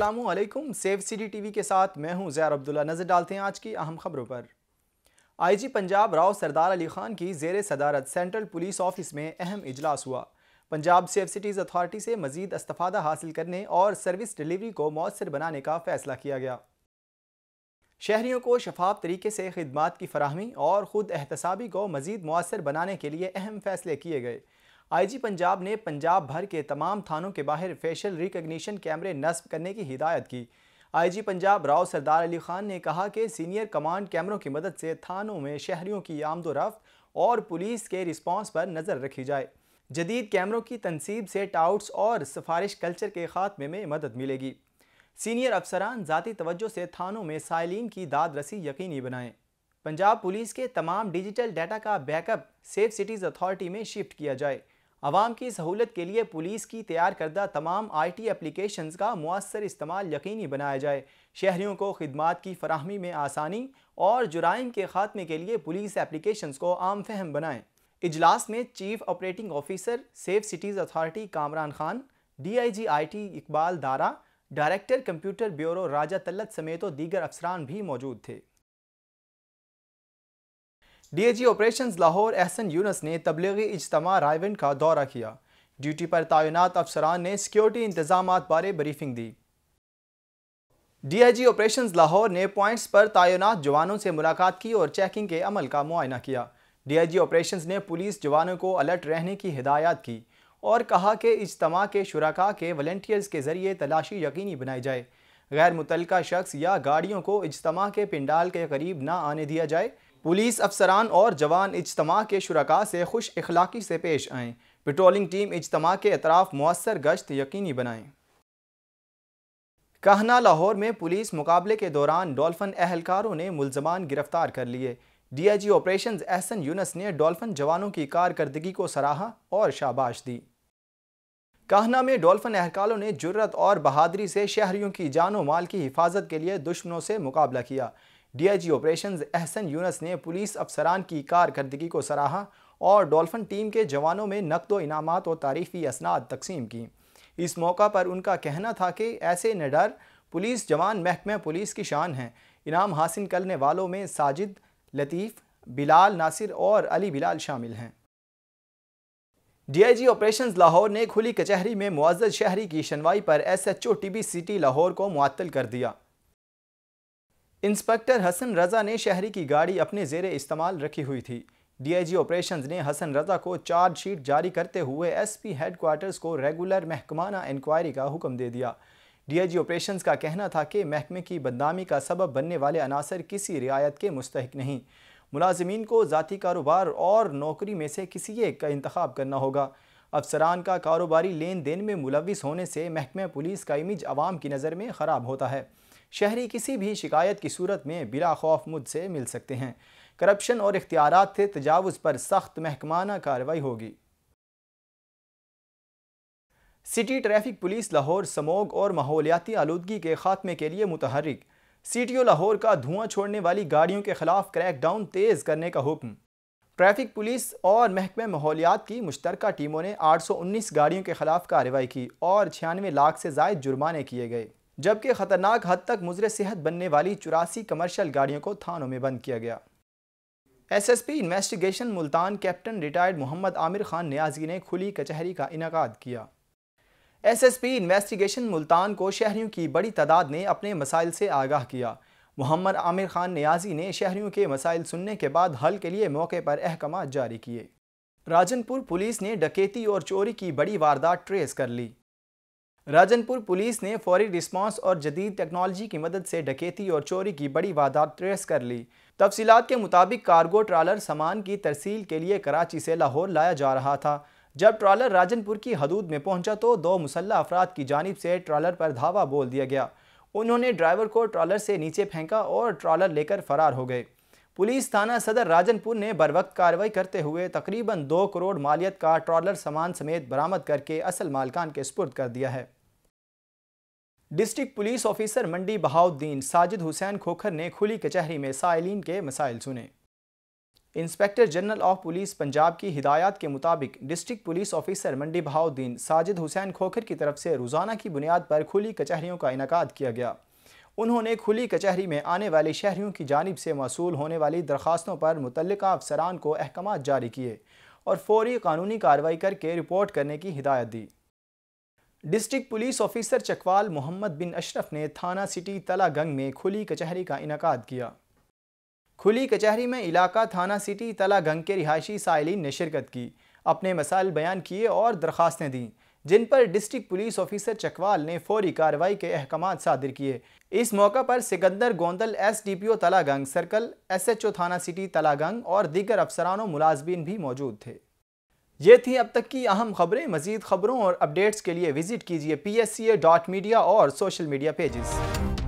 असलकुम safe city TV के साथ मैं हूँ जैर अब्दुल्ला। नज़र डालते हैं आज की अहम खबरों पर। आईजी पंजाब राव सरदार अली खान की जेर सदारत सेंट्रल पुलिस ऑफ़िस में अहम इजलास हुआ। पंजाब सेफ़ सिटीज़ अथॉरिटी से मजीद इस्तफादा हासिल करने और सर्विस डिलीवरी को मौसर बनाने का फैसला किया गया। शहरीों को शफाफ तरीके से खदमात की फरहमी और ख़ुद एहतसाबी को मजीद मौसर बनाने के लिए अहम फैसले किए गए। आईजी पंजाब ने पंजाब भर के तमाम थानों के बाहर फेशियल रिकग्निशन कैमरे नस्ब करने की हिदायत की। आईजी पंजाब राव सरदार अली खान ने कहा कि सीनियर कमांड कैमरों की मदद से थानों में शहरीों की आमदोरफ्त और पुलिस के रिस्पांस पर नज़र रखी जाए। जदीद कैमरों की तनसीब से टाउट्स और सिफारिश कल्चर के खात्मे में मदद मिलेगी। सीनियर अफसरान ज़ाती तवज्जो से थानों में साइलिन की दाद रसी यकीनी बनाएँ। पंजाब पुलिस के तमाम डिजिटल डाटा का बैकअप सेफ़ सिटीज़ अथॉरिटी में शिफ्ट किया जाए। आवाम की सहूलत के लिए पुलिस की तैयार करदा तमाम आई टी एप्लीकेशन का मौसर इस्तेमाल यकीनी बनाया जाए। शहरीों को खदमात की फरहमी में आसानी और जुराइम के खात्मे के लिए पुलिस एप्लीकेशन को आम फहम बनाएँ। इजलास में chief operating officer, safe cities authority Kamran Khan D I G I T Iqbal Dara, director computer bureau Raja Tallat समेत दीगर अफसरान भी मौजूद थे। डीएजी ऑपरेशंस लाहौर एहसन यूनस ने तबलीगी इज्तमा रायवन का दौरा किया। ड्यूटी पर तैनात अफसरान ने सिक्योरिटी इंतज़ाम बारे ब्रीफिंग दी। डीआईजी ऑपरेशंस लाहौर ने पॉइंट्स पर तैनात जवानों से मुलाकात की और चेकिंग के अमल का मुआयना किया। डीआईजी ऑपरेशंस ने पुलिस जवानों को अलर्ट रहने की हिदायत की और कहा कि इज्तमा के शुरा के वॉल्टियर्स के ज़रिए तलाशी यकीनी बनाई जाए। गैर मुतल शख्स या गाड़ियों को इज्तमा के पिंडाल के करीब ना आने दिया जाए पुलिस अफसरान और जवान इज्तमा के शुरा से खुश अखलाक़ी से पेश आएँ। पेट्रोलिंग टीम इज्तमा के अतराफ़ मौसर गश्त यकीनी बनाएँ। कहना लाहौर में पुलिस मुकाबले के दौरान डॉल्फन अहलकारों ने मुलजमान गिरफ़्तार कर लिए। D I G operation Ehsan Younas ने डॉल्फन जवानों की कारकर्दगी को सराहा और शाबाश दी। कहना में डॉल्फन अहलकारों ने जुर्रत और बहादरी से शहरियों की जानो माल की हिफाजत के लिए दुश्मनों से मुकाबला किया। डीआईजी ऑपरेशंस एहसन यूनस ने पुलिस अफसरान की कारकर्दगी को सराहा और डॉल्फन टीम के जवानों में नकद इनामत और तारीफ़ी असनाद तकसीम की। इस मौका पर उनका कहना था कि ऐसे निडर पुलिस जवान महकमे पुलिस की शान हैं। इनाम हासिल करने वालों में साजिद, लतीफ़, बिलाल नासिर और अली बिलाल शामिल हैं। डीआईजी ऑपरेशंस लाहौर ने खुली कचहरी में मुआजद शहरी की शनवाई पर S H O T B city Lahore को मुअत्तल कर दिया। इंस्पेक्टर हसन रजा ने शहरी की गाड़ी अपने जेर इस्तेमाल रखी हुई थी। डीआईजी ऑपरेशंस ने हसन रजा को चार्जशीट जारी करते हुए एसपी हेडक्वार्टर्स को रेगुलर महकमाना इंक्वायरी का हुक्म दे दिया। डीआईजी ऑपरेशंस का कहना था कि महकमे की बदनामी का सबब बनने वाले अनासर किसी रियायत के मुस्तक नहीं। मुलाजमीन को ज़ाती कारोबार और नौकरी में से किसी एक का इंतखब करना होगा। अफसरान का कारोबारी लेन देन में मुलविस होने से महकमे पुलिस का इमेज आवाम की नज़र में ख़राब होता है। शहरी किसी भी शिकायत की सूरत में बिला खौफ मुझसे मिल सकते हैं। करप्शन और इख्तियार से तजावज़ पर सख्त महकमाना कार्रवाई होगी। City traffic police Lahore, smog और माहौलियाती आलूदगी के खात्मे के लिए मुतहरिक सी ओ लाहौर का धुआँ छोड़ने वाली गाड़ियों के खिलाफ क्रैकडाउन तेज़ करने का हुक्म। ट्रैफ़िक पुलिस और महकमे माहौलियात की मुश्तर टीमों ने 819 गाड़ियों के खिलाफ कार्रवाई की और छियानवे लाख से जायद जुर्माने किए गए। जबकि खतरनाक हद तक मुजर सेहत बनने वाली चौरासी कमर्शियल गाड़ियों को थानों में बंद किया गया। S S P investigation Multan captain retired Mohammad Aamir Khan Niazi ने खुली कचहरी का इनका किया। S S P investigation Multan को शहरियों की बड़ी तादाद ने अपने मसाइल से आगाह किया। मोहम्मद आमिर खान न्याजी ने शहरियों के मसाइल सुनने के बाद हल के लिए मौके पर अहकाम जारी किए। राजनपुर पुलिस ने डकैती और चोरी की बड़ी वारदात ट्रेस कर ली। राजनपुर पुलिस ने फौरी रिस्पांस और जदीद टेक्नोलॉजी की मदद से डकैती और चोरी की बड़ी वारदात ट्रेस कर ली। तफसीत के मुताबिक कार्गो ट्रालर सामान की तरसील के लिए कराची से लाहौर लाया जा रहा था। जब ट्रालर राजनपुर की हदूद में पहुँचा तो दो मुसल्ह अफराद की जानब से ट्रालर पर धावा बोल दिया गया। उन्होंने ड्राइवर को ट्रालर से नीचे फेंका और ट्रालर लेकर फरार हो गए। पुलिस थाना सदर राजनपुर ने बर वक्त कार्रवाई करते हुए तकरीबन दो करोड़ मालियत का ट्रॉलर सामान समेत बरामद करके असल मालकान के स्पुर्द कर दिया है। District police officer Mandi Bahauddin Sajid Hussain Khokhar ने खुली कचहरी में साइलिन के मसाइल सुने। Inspector general of police Punjab की हिदायत के मुताबिक district police officer Mandi Bahauddin Sajid Hussain Khokhar की तरफ़ से रोज़ाना की बुनियाद पर खुली कचहरियों का इनका किया गया। उन्होंने खुली कचहरी में आने वाले शहरीों की जानब से मौसू होने वाली दरख्वास्तों पर मुतल अफसरान को अहकाम जारी किए और फौरी कानूनी कार्रवाई करके रिपोर्ट करने की हिदायत दी। District police officer Chakwal Mohammad bin Ashraf ने थाना सिटी तलागंग में खुली कचहरी का इनका किया। खुली कचहरी में इलाका थाना सिटी तलागंग के रिहायशी साइलिन ने शिरकत की। अपने मसाइल बयान किए और दरख्वास्तें दी, जिन पर डिस्ट्रिक्ट पुलिस ऑफिसर चकवाल ने फौरी कार्रवाई के अहकाम सादिर किए। इस मौका पर Sikandar Gondal S D P O Talagang, circle S H O थाना सिटी तलागंग और दीगर अफसरान मुलाजबीन भी मौजूद थे। ये थी अब तक की अहम खबरें, मजीद खबरों और अपडेट्स के लिए विज़िट कीजिए P S C A dot media और सोशल मीडिया पेजेस